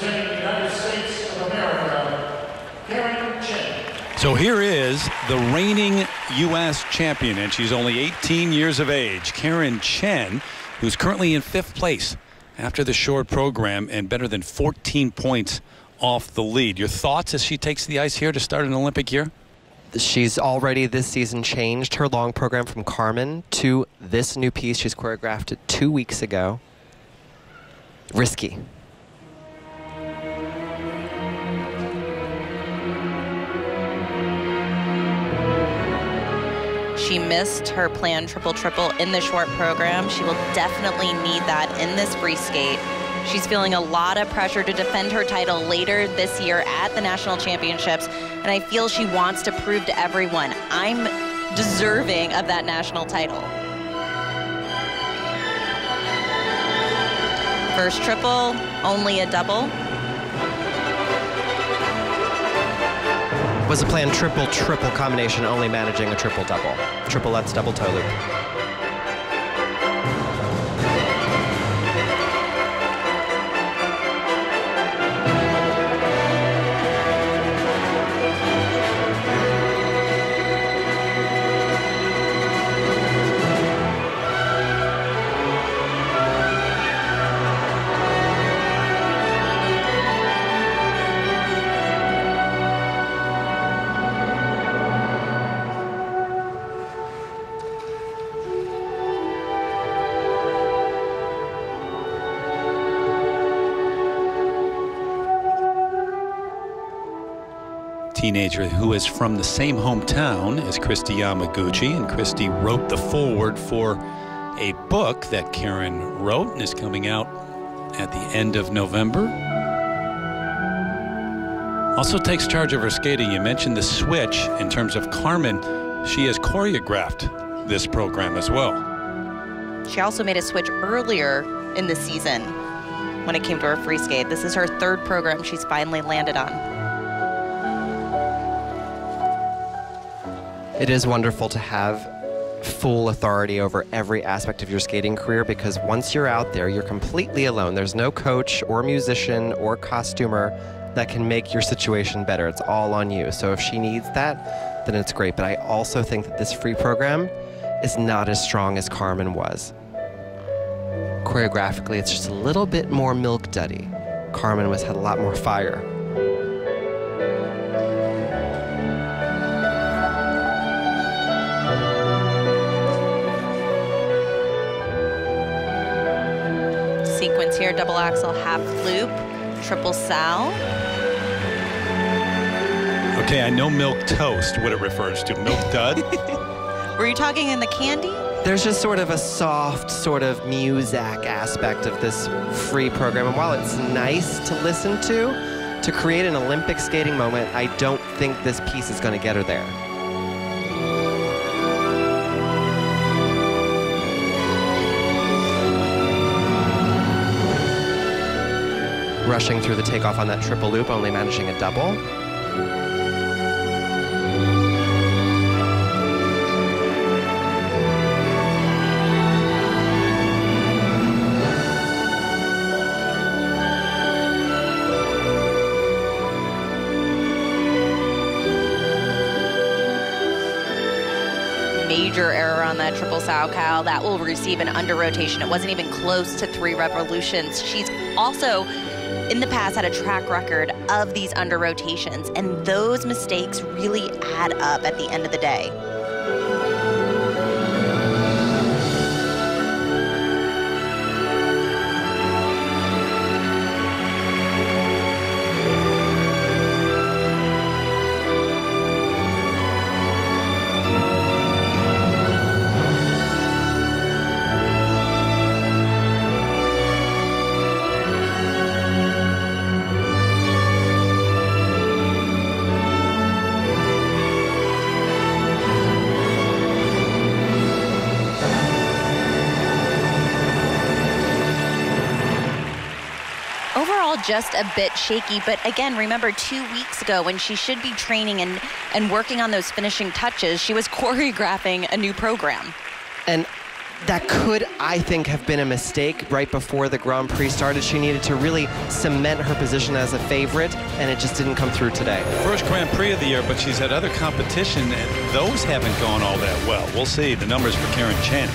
representing the United States of America, Karen Chen. So here is the reigning U.S. champion, and she's only 18 years of age, Karen Chen, who's currently in fifth place after the short program and better than 14 points off the lead. Your thoughts as she takes the ice here to start an Olympic year? She's already this season changed her long program from Carmen to this new piece. She's choreographed two weeks ago. Risky. She missed her planned triple triple in the short program. She will definitely need that in this free skate. She's feeling a lot of pressure to defend her title later this year at the national championships, and I feel she wants to prove to everyone I'm deserving of that national title. First triple, only a double. Was a planned triple triple combination, only managing a triple double. Triple lutz, double toe loop. Teenager who is from the same hometown as Kristi Yamaguchi, and Kristi wrote the foreword for a book that Karen wrote and is coming out at the end of November. Also takes charge of her skating. You mentioned the switch in terms of Carmen. She has choreographed this program as well. She also made a switch earlier in the season when it came to her free skate. This is her third program she's finally landed on. It is wonderful to have full authority over every aspect of your skating career because once you're out there, you're completely alone. There's no coach or musician or costumer that can make your situation better. It's all on you. So if she needs that, then it's great. But I also think that this free program is not as strong as Carmen was. Choreographically, it's just a little bit more milk duddy. Carmen was had a lot more fire. Sequence here, double Axel, half loop, triple sal. Okay, I know milk toast, what it refers to. Milk dud? Were you talking in the candy? There's just sort of a soft, sort of muzak aspect of this free program. And while it's nice to listen to, to create an Olympic skating moment, I don't think this piece is going to get her there. Rushing through the takeoff on that triple loop, only managing a double. major error on that triple Salchow. That will receive an under rotation. It wasn't even close to three revolutions. She's also in the past had a track record of these under rotations, and those mistakes really add up at the end of the day. Just a bit shaky. But again, remember two weeks ago when she should be training and, and working on those finishing touches, she was choreographing a new program. And that could, I think, have been a mistake right before the Grand Prix started. She needed to really cement her position as a favorite, and it just didn't come through today. First Grand Prix of the year, but she's had other competition, and those haven't gone all that well. We'll see the numbers for Karen Chen.